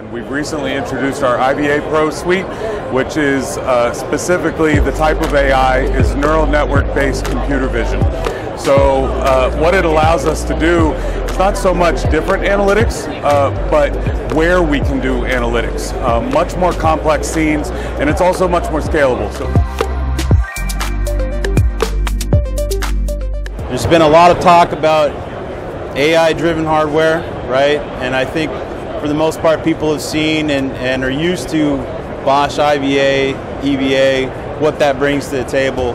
And we've recently introduced our IVA Pro suite, which is uh, specifically the type of AI is neural network based computer vision. So, uh, what it allows us to do is not so much different analytics, uh, but where we can do analytics. Uh, much more complex scenes, and it's also much more scalable. So, There's been a lot of talk about AI driven hardware, right? And I think for the most part, people have seen and, and are used to Bosch IVA, EVA, what that brings to the table.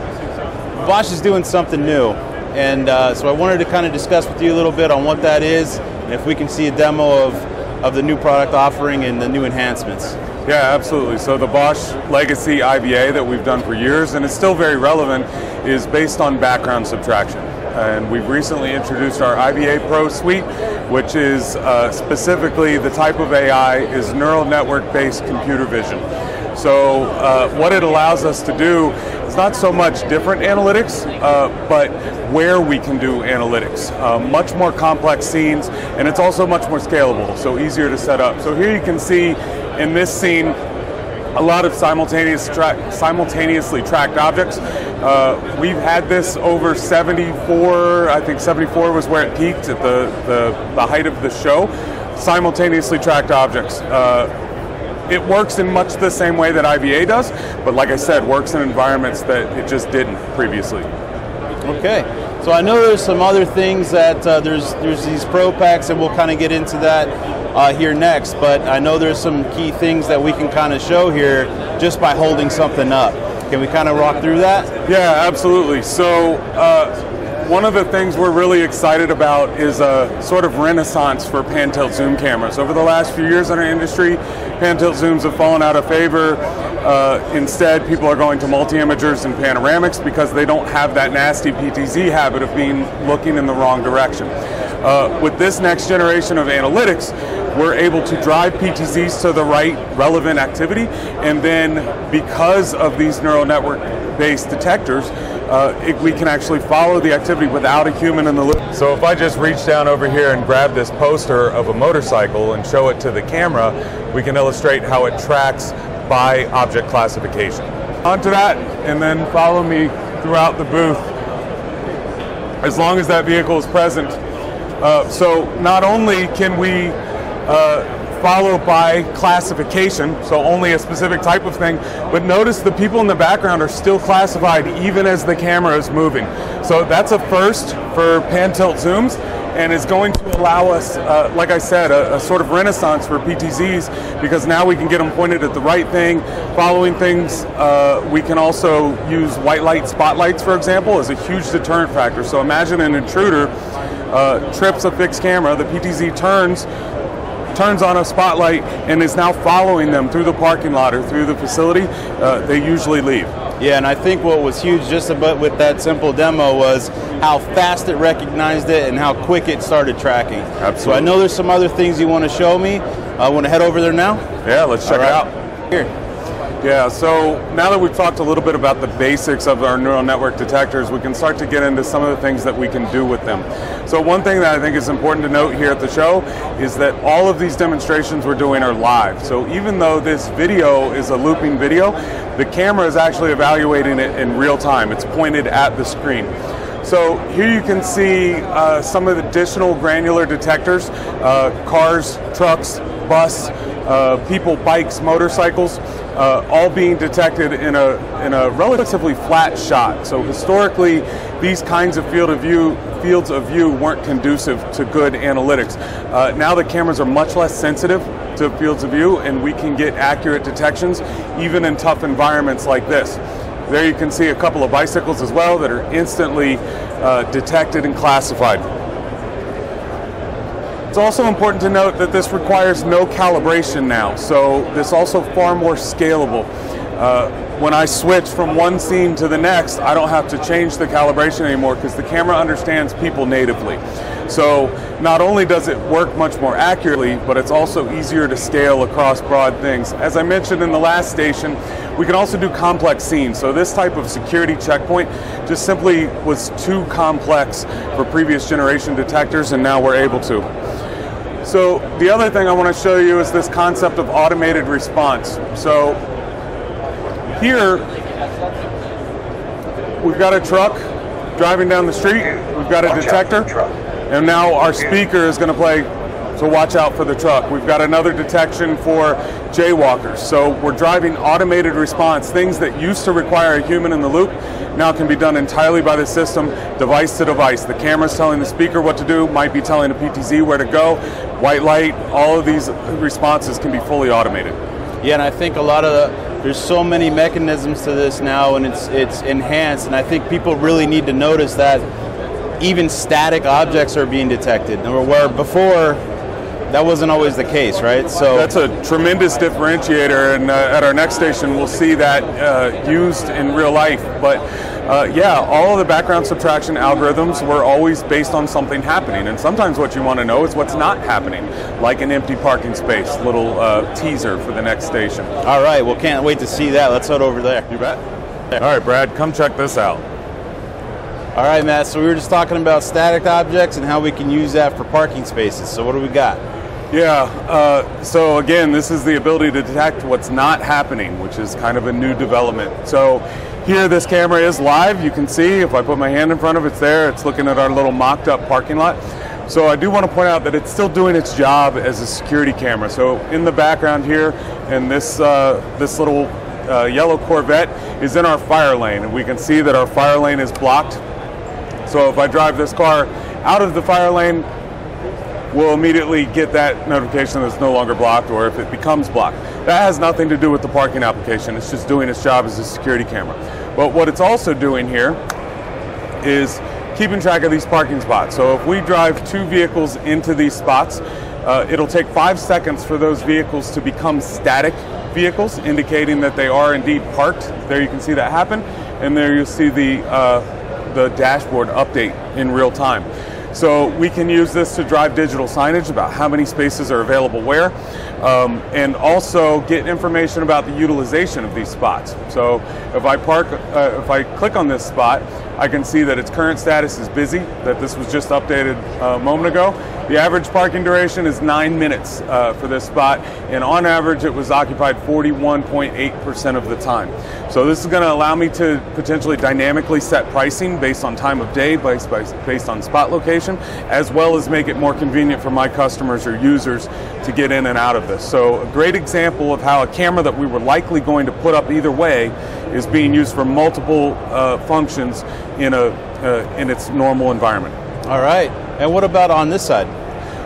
Bosch is doing something new. And uh, so I wanted to kind of discuss with you a little bit on what that is and if we can see a demo of, of the new product offering and the new enhancements. Yeah, absolutely. So the Bosch legacy IVA that we've done for years, and it's still very relevant, is based on background subtraction. And we've recently introduced our IVA Pro suite, which is uh, specifically the type of AI is neural network based computer vision. So uh, what it allows us to do is not so much different analytics, uh, but where we can do analytics. Uh, much more complex scenes, and it's also much more scalable, so easier to set up. So here you can see in this scene a lot of simultaneous tra- simultaneously tracked objects. Uh, we've had this over 74, I think 74 was where it peaked at the, the, the height of the show. Simultaneously tracked objects. Uh, it works in much the same way that IVA does, but like I said, works in environments that it just didn't previously. Okay, so I know there's some other things that uh, there's there's these pro packs, and we'll kind of get into that uh, here next. But I know there's some key things that we can kind of show here just by holding something up. Can we kind of walk through that? Yeah, absolutely. So. Uh, one of the things we're really excited about is a sort of renaissance for pan tilt zoom cameras. Over the last few years in our industry, pan tilt zooms have fallen out of favor. Uh, instead, people are going to multi-imagers and panoramics because they don't have that nasty PTZ habit of being looking in the wrong direction. Uh, with this next generation of analytics, we're able to drive PTZs to the right relevant activity, and then because of these neural network based detectors, uh, it, we can actually follow the activity without a human in the loop. So if I just reach down over here and grab this poster of a motorcycle and show it to the camera, we can illustrate how it tracks by object classification. Onto that, and then follow me throughout the booth as long as that vehicle is present. Uh, so not only can we uh, follow by classification, so only a specific type of thing. But notice the people in the background are still classified even as the camera is moving. So that's a first for pan tilt zooms and is going to allow us, uh, like I said, a, a, sort of renaissance for PTZs because now we can get them pointed at the right thing, following things. Uh, we can also use white light spotlights, for example, as a huge deterrent factor. So imagine an intruder uh, trips a fixed camera, the PTZ turns, turns on a spotlight and is now following them through the parking lot or through the facility, uh, they usually leave. Yeah, and I think what was huge just about with that simple demo was how fast it recognized it and how quick it started tracking. Absolutely. So I know there's some other things you want to show me. I want to head over there now. Yeah, let's check right. it out. Here. Yeah, so now that we've talked a little bit about the basics of our neural network detectors, we can start to get into some of the things that we can do with them. So one thing that I think is important to note here at the show is that all of these demonstrations we're doing are live. So even though this video is a looping video, the camera is actually evaluating it in real time. It's pointed at the screen. So here you can see uh, some of the additional granular detectors, uh, cars, trucks, bus, uh, people, bikes, motorcycles uh, all being detected in a, in a relatively flat shot. So historically, these kinds of field of view fields of view weren't conducive to good analytics. Uh, now the cameras are much less sensitive to fields of view, and we can get accurate detections even in tough environments like this. There you can see a couple of bicycles as well that are instantly uh, detected and classified. It's also important to note that this requires no calibration now, so this also far more scalable. Uh, when I switch from one scene to the next, I don't have to change the calibration anymore because the camera understands people natively. So not only does it work much more accurately, but it's also easier to scale across broad things. As I mentioned in the last station, we can also do complex scenes. So this type of security checkpoint just simply was too complex for previous generation detectors, and now we're able to. So the other thing I want to show you is this concept of automated response. So here, we've got a truck driving down the street, we've got a detector, and now our speaker is going to play so watch out for the truck. We've got another detection for jaywalkers. So we're driving automated response. Things that used to require a human in the loop now can be done entirely by the system, device to device. The camera's telling the speaker what to do, might be telling a PTZ where to go, white light, all of these responses can be fully automated. Yeah, and I think a lot of the, there's so many mechanisms to this now and it's it's enhanced and I think people really need to notice that even static objects are being detected. Where before that wasn't always the case, right? So that's a tremendous differentiator, and uh, at our next station, we'll see that uh, used in real life. But uh, yeah, all of the background subtraction algorithms were always based on something happening, and sometimes what you want to know is what's not happening, like an empty parking space. Little uh, teaser for the next station. All right, well, can't wait to see that. Let's head over there. You bet. All right, Brad, come check this out. All right, Matt. So we were just talking about static objects and how we can use that for parking spaces. So what do we got? Yeah, uh, so again, this is the ability to detect what's not happening, which is kind of a new development. So here, this camera is live. You can see if I put my hand in front of it, it's there. It's looking at our little mocked up parking lot. So I do want to point out that it's still doing its job as a security camera. So in the background here, and this uh, this little uh, yellow Corvette is in our fire lane, and we can see that our fire lane is blocked. So if I drive this car out of the fire lane, will immediately get that notification that it's no longer blocked or if it becomes blocked. That has nothing to do with the parking application. It's just doing its job as a security camera. But what it's also doing here is keeping track of these parking spots. So if we drive two vehicles into these spots, uh, it'll take five seconds for those vehicles to become static vehicles, indicating that they are indeed parked. There you can see that happen, and there you'll see the uh, the dashboard update in real time. So we can use this to drive digital signage about how many spaces are available where, um, and also get information about the utilization of these spots. So if I park, uh, if I click on this spot, I can see that its current status is busy, that this was just updated uh, a moment ago. The average parking duration is nine minutes uh, for this spot, and on average, it was occupied 41.8% of the time. So this is going to allow me to potentially dynamically set pricing based on time of day, based, based on spot location, as well as make it more convenient for my customers or users to get in and out of this. So a great example of how a camera that we were likely going to put up either way is being used for multiple uh, functions in a uh, in its normal environment. All right. And what about on this side?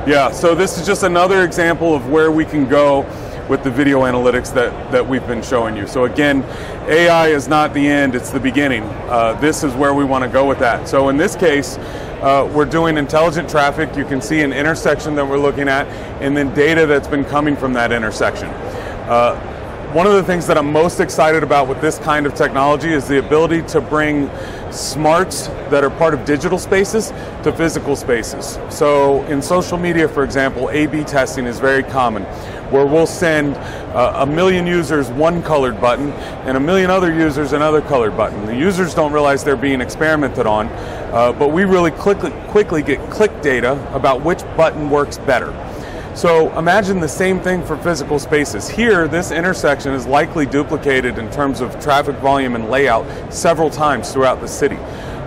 Yeah, so this is just another example of where we can go with the video analytics that, that we've been showing you. So again, AI is not the end, it's the beginning. Uh, this is where we want to go with that. So in this case, uh, we're doing intelligent traffic. You can see an intersection that we're looking at, and then data that's been coming from that intersection. Uh, one of the things that I'm most excited about with this kind of technology is the ability to bring smarts that are part of digital spaces to physical spaces. So in social media, for example, A-B testing is very common, where we'll send uh, a million users one colored button and a million other users another colored button. The users don't realize they're being experimented on, uh, but we really quickly, quickly get click data about which button works better. So imagine the same thing for physical spaces. Here, this intersection is likely duplicated in terms of traffic volume and layout several times throughout the city.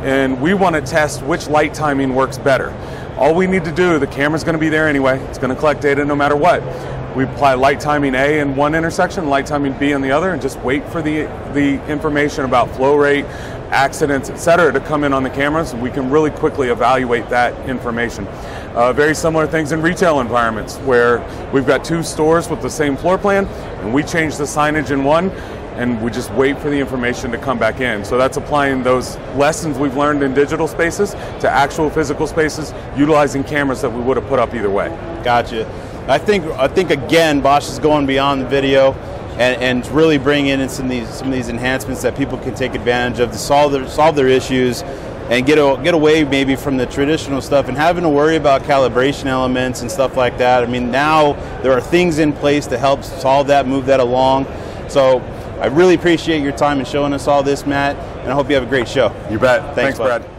And we want to test which light timing works better. All we need to do, the camera's going to be there anyway, it's going to collect data no matter what. We apply light timing A in one intersection, light timing B in the other, and just wait for the, the information about flow rate, accidents, et cetera, to come in on the cameras. And we can really quickly evaluate that information. Uh, very similar things in retail environments where we've got two stores with the same floor plan and we change the signage in one and we just wait for the information to come back in. So that's applying those lessons we've learned in digital spaces to actual physical spaces, utilizing cameras that we would have put up either way. Gotcha. I think I think again Bosch is going beyond the video and, and really bringing in some of these some of these enhancements that people can take advantage of to solve their solve their issues and get a, get away maybe from the traditional stuff and having to worry about calibration elements and stuff like that. I mean, now there are things in place to help solve that, move that along. So I really appreciate your time and showing us all this, Matt, and I hope you have a great show. You bet. Thanks, Thanks Brad.